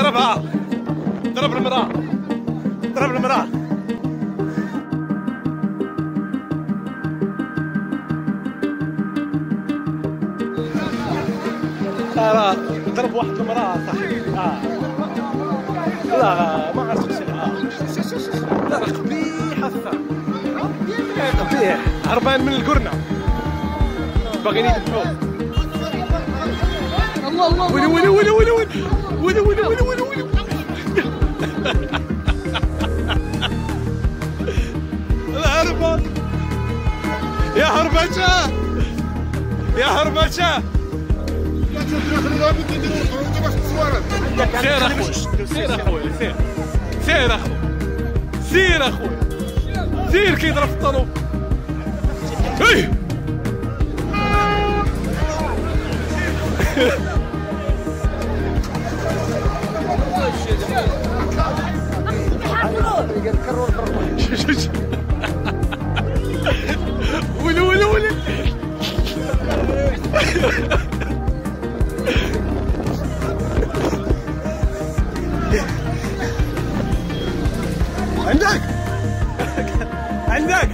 ضربها ضرب المرأة. ضرب المرأة. راه ضرب واحد المرأة. صاحبي آه لا ما عرفتش لا راه قبيح قبيح. هربان من القرنة. باغيين الله ويلي ويلي ويلي ويلي ويلي ويلي ويلي ويلي ويلي الهربة يا هربشة. يا هربشة. سير أخوي. سير أخوي سير. سير أخوي. سير أخوي. سير كي يضرب في الطرق إيه وش ولو ولو ولو. عندك؟ عندك.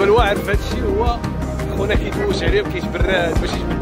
دابا الواعر في هذا الشيء هو خونا كيدوش عليه وكيتبرد باش يجبد